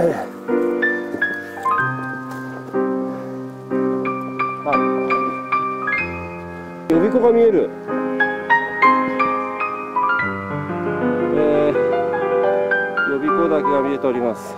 ないねあ。予備校が見える。えー、予備校だけが見えております。